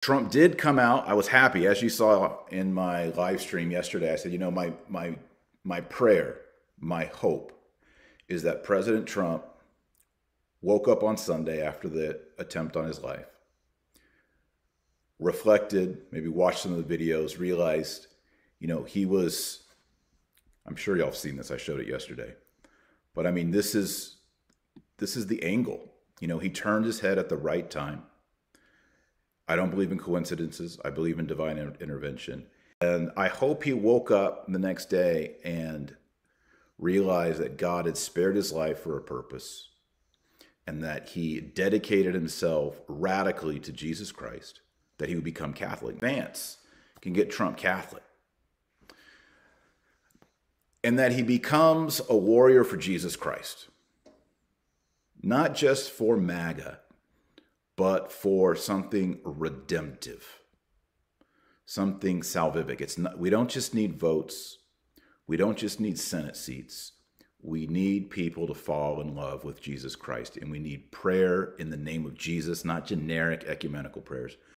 Trump did come out. I was happy, as you saw in my live stream yesterday. I said, you know, my my my prayer, my hope, is that President Trump woke up on Sunday after the attempt on his life, reflected, maybe watched some of the videos, realized, you know, he was. I'm sure y'all have seen this. I showed it yesterday, but I mean, this is this is the angle. You know, he turned his head at the right time I don't believe in coincidences. I believe in divine intervention. And I hope he woke up the next day and realized that God had spared his life for a purpose and that he dedicated himself radically to Jesus Christ, that he would become Catholic. Vance can get Trump Catholic. And that he becomes a warrior for Jesus Christ, not just for MAGA but for something redemptive, something salvific. It's not, we don't just need votes. We don't just need Senate seats. We need people to fall in love with Jesus Christ. And we need prayer in the name of Jesus, not generic ecumenical prayers.